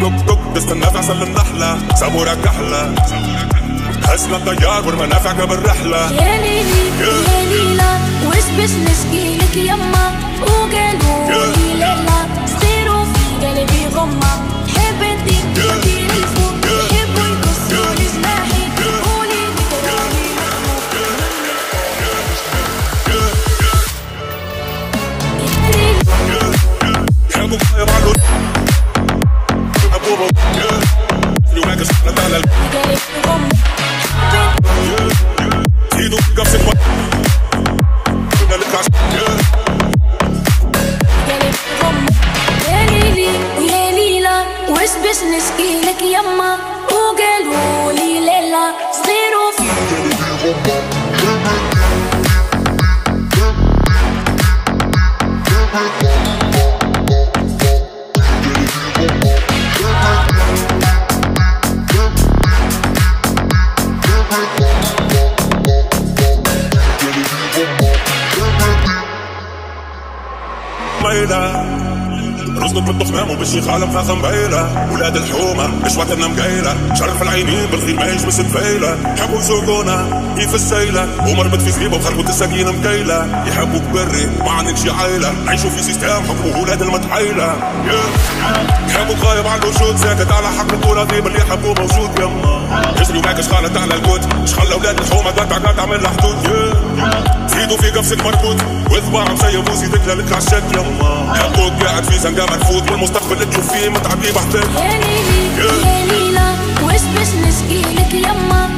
توك توك تستنى عسل النحلة سابورة كحلة حسنا الطيار والمنافع قبل رحلة يا ليلي يا ليلى وش بش نشكي لك يما وقالوا لي ليلى صغيروا في قلبي غمة بش نشكي لك يما وقالوا لي ليلى صغيروا في Later. رزق بالضخمام وبالشيخ عالم فاخ مبيلة ولاد الحومة مش وقتنا مقيلة شرف العينين بالخير ما يجمس الفيلة. يحبوا يسوقونا كيف السيلة. ومربط في زريبة وخربط السكينة مكيلة. يحبوك بري ما عندك شي عيلة. عيشوا في سيستم حكموا ولاد المتحيلة. يحبوك غايب على الوجود ساكت على حق الكورة ذيب اللي يحبوه موجود. يما. يجري وماك شخالة على الكوت. شخل أولاد الحومة قطع قطع من الحدود. زيدوا في قفصك مربوط. وذباع مسيب وزيدك لك عالشك يما يحبوك قاعد في زنقة منفوت والمستقبل اللي تشوف فيه متعبي بحثك يا ليلي يا ليلى وش بش نشكي لك يما